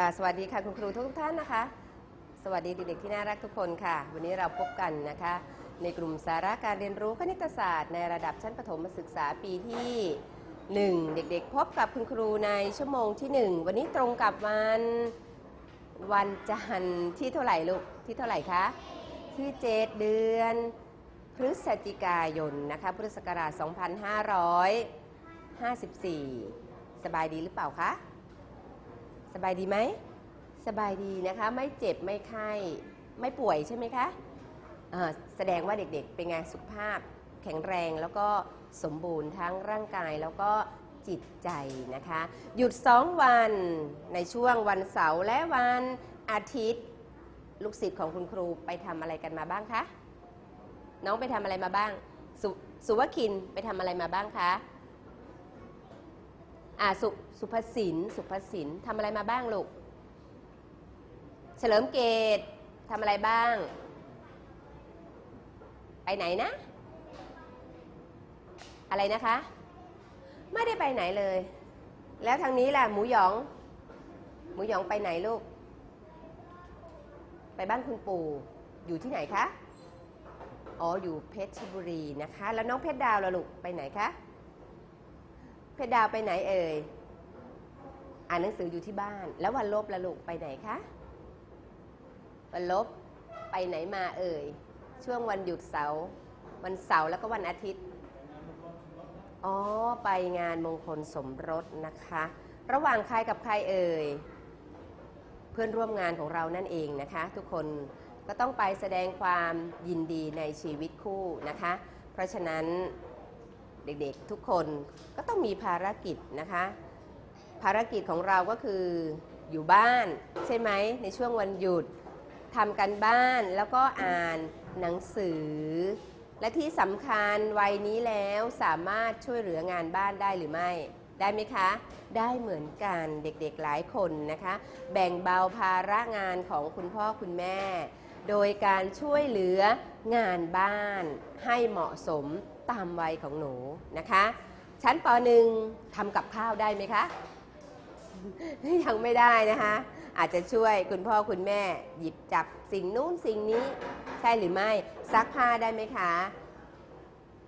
ค่ะ สวัสดีค่ะคุณครูทุกท่านนะคะ สวัสดีเด็กๆที่น่ารักทุกคนค่ะ วันนี้เราพบกันนะคะ ในกลุ่มสาระการเรียนรู้คณิตศาสตร์ในระดับชั้นประถมศึกษาปีที่ 1 เด็กๆ พบกับคุณครูในชั่วโมงที่ 1 วันนี้ตรงกับวันวันจันทร์ที่เท่าไหร่ลูกที่เท่าไหร่คะที่ 7 เดือนพฤศจิกายนนะคะพุทธศักราช 2554 สบายดีหรือเปล่าคะ สบายดีไหม สบายดีนะคะ ไม่เจ็บไม่ไข้ ไม่ป่วยใช่ไหมคะเอ่อแสดงว่าเด็กๆ เป็นไงสุขภาพ แข็งแรงแล้วก็สมบูรณ์ทั้งร่างกายแล้วก็จิตใจนะคะ หยุด 2 วันในช่วงวันเสาร์และวันอาทิตย์ ลูกศิษย์ของคุณครูไปทำอะไรกันมาบ้างคะ น้องไปทำอะไรมาบ้างสสุวคินไปทำอะไรมาบ้างคะ อ่าสุสุภสินสุภสินทำอะไรมาบ้างลูก เฉลิมเกตทำอะไรบ้าง ไปไหนนะ อะไรนะคะ ไม่ได้ไปไหนเลย แล้วทางนี้ล่ะ หมูหยอง หมูหยองไปไหนลูก ไปบ้านคุณปู่อยู่ที่ไหนคะ อ๋อ อยู่เพชรบุรีนะคะ แล้วน้องเพชรดาวล่ะลูก ไปไหนคะ เพชรดาวไปไหนเอ่ย อ่านหนังสืออยู่ที่บ้าน แล้ววันลบละลูกไปไหนคะ วันลบไปไหนมาเอ่ย ช่วงวันหยุดเสาร์วันเสาร์แล้วก็วันอาทิตย์ อ๋อ ไปงานมงคลสมรสนะคะ ระหว่างใครกับใครเอ่ย เพื่อนร่วมงานของเรานั่นเองนะคะ ทุกคนก็ต้องไปแสดงความยินดีในชีวิตคู่นะคะ เพราะฉะนั้น เด็กๆทุกคนก็ต้องมีภารกิจนะคะ ภารกิจของเราก็คืออยู่บ้านใช่ไหมในช่วงวันหยุดทำกันบ้านแล้วก็อ่านหนังสือ และที่สำคัญวัยนี้แล้วสามารถช่วยเหลืองานบ้านได้หรือไม่ ได้ไหมคะ ได้เหมือนกันเด็กๆหลายคนนะคะ แบ่งเบาภาระงานของคุณพ่อคุณแม่ โดยการช่วยเหลืองานบ้านให้เหมาะสม ตามวัยของหนูนะคะ ชั้นป .1 ทำกับข้าวได้ไหมคะ ยังไม่ได้นะคะ อาจจะช่วยคุณพ่อคุณแม่ หยิบจับสิ่งนู้นสิ่งนี้ ใช่หรือไม่ซักผ้าได้ไหมคะ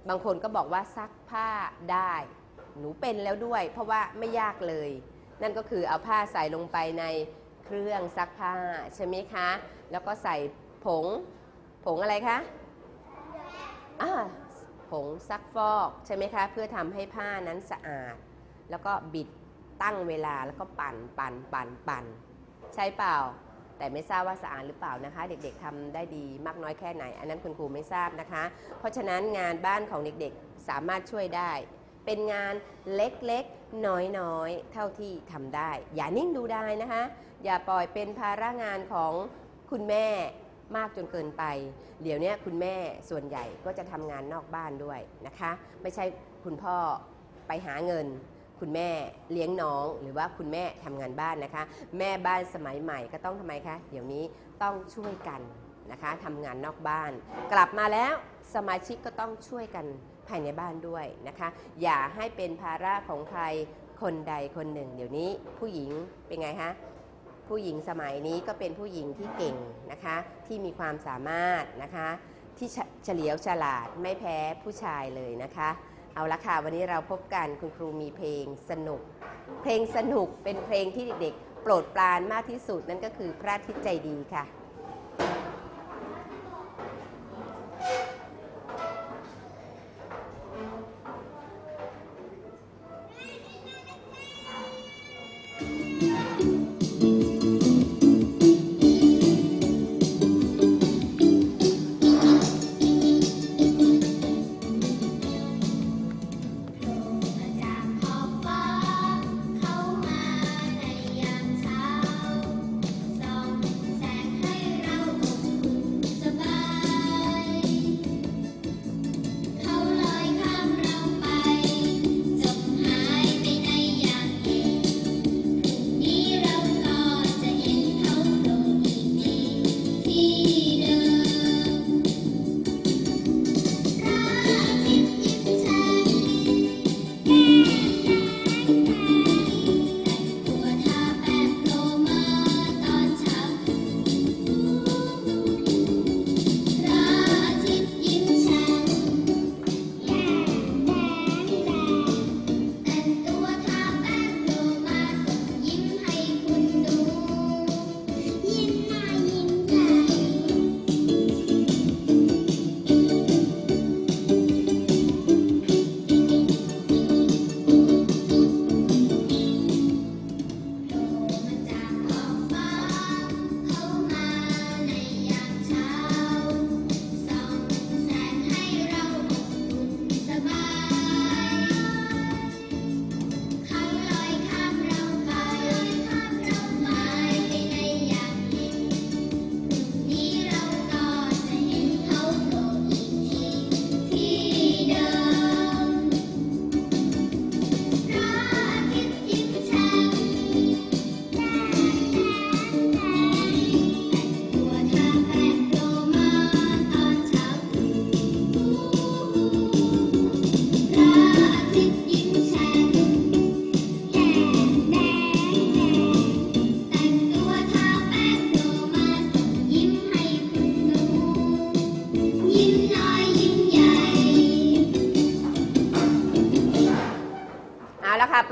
บางคนก็บอกว่าซักผ้าได้ หนูเป็นแล้วด้วย เพราะว่าไม่ยากเลย นั่นก็คือเอาผ้าใส่ลงไปในเครื่องซักผ้าใช่ไหมคะ แล้วก็ใส่ผง ผงอะไรคะอ่า ผงซักฟอกใช่ไหมคะ เพื่อทำให้ผ้านั้นสะอาด แล้วก็บิดตั้งเวลาแล้วก็ปั่นปั่นปั่นปั่นใช่เปล่า แต่ไม่ทราบว่าสะอาดหรือเปล่านะคะ เด็กๆทำได้ดีมากน้อยแค่ไหน อันนั้นคุณครูไม่ทราบนะคะ เพราะฉะนั้นงานบ้านของเด็กๆสามารถช่วยได้ เป็นงานเล็กๆ น้อยๆ เท่าที่ทำได้ อย่านิ่งดูได้นะคะ อย่าปล่อยเป็นภาระงานของคุณแม่ มากจนเกินไป เดี๋ยวนี้คุณแม่ส่วนใหญ่ก็จะทำงานนอกบ้านด้วยนะคะ ไม่ใช่คุณพ่อไปหาเงิน คุณแม่เลี้ยงน้องหรือว่าคุณแม่ทำงานบ้านนะคะ แม่บ้านสมัยใหม่ก็ต้องทำไมคะ เดี๋ยวนี้ต้องช่วยกันนะคะทำงานนอกบ้าน กลับมาแล้วสมาชิกก็ต้องช่วยกันภายในบ้านด้วยนะคะ อย่าให้เป็นภาระของใครคนใดคนหนึ่ง เดี๋ยวนี้ผู้หญิงเป็นไงคะ ผู้หญิงสมัยนี้ก็เป็นผู้หญิงที่เก่งนะคะ ที่มีความสามารถนะคะ ที่เฉเฉลียวฉลาดไม่แพ้ผู้ชายเลยนะคะ เอาละค่ะ วันนี้เราพบกันคุณครูมีเพลงสนุก เพลงสนุกเป็นเพลงที่เด็กๆโปรดปรานมากที่สุดนั่นก็คือพระอาทิตย์ใจดีค่ะ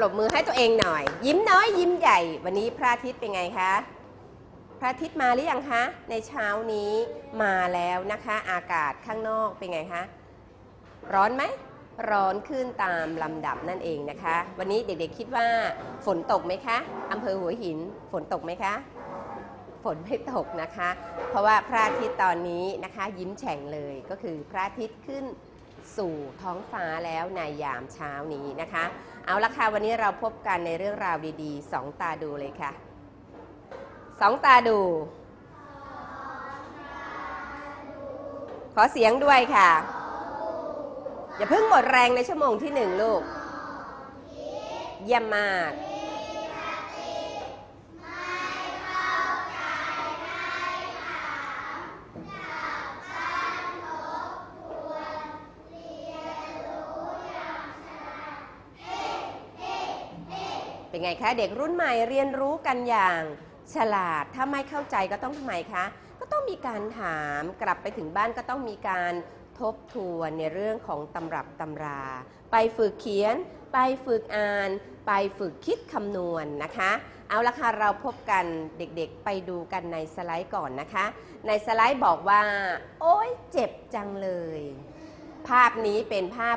ปรบมือให้ตัวเองหน่อย ยิ้มน้อยยิ้มใหญ่ วันนี้พระอาทิตย์เป็นไงคะ พระอาทิตย์มาหรือยังคะ ในเช้านี้มาแล้วนะคะ อากาศข้างนอกเป็นไงคะ ร้อนไหม ร้อนขึ้นตามลำดับนั่นเองนะคะ วันนี้เด็กๆคิดว่าฝนตกไหมคะอำเภอหัวหินฝนตกไหมคะฝนไม่ตกนะคะ เพราะว่าพระอาทิตย์ตอนนี้นะคะ ยิ้มแฉ่งเลยก็คือพระอาทิตย์ขึ้น สู่ท้องฟ้าแล้วในยามเช้านี้นะคะ เอาละค่ะวันนี้เราพบกันในเรื่องราวดีๆสองตาดูเลยค่ะสองตาดู ขอเสียงด้วยค่ะ อย่าเพิ่งหมดแรงในชั่วโมงที่หนึ่งลูก เยี่ยมมาก เป็นไงคะเด็กรุ่นใหม่เรียนรู้กันอย่างฉลาด ถ้าไม่เข้าใจก็ต้องทำไมคะ ก็ต้องมีการถามกลับไปถึงบ้านก็ต้องมีการทบทวนในเรื่องของตำรับตำรา ไปฝึกเขียน ไปฝึกอ่าน ไปฝึกคิดคำนวณนะคะ เอาละค่ะเราพบกันเด็กๆไปดูกันในสไลด์ก่อนนะคะ ในสไลด์บอกว่า โอ๊ยเจ็บจังเลย ภาพนี้เป็นภาพ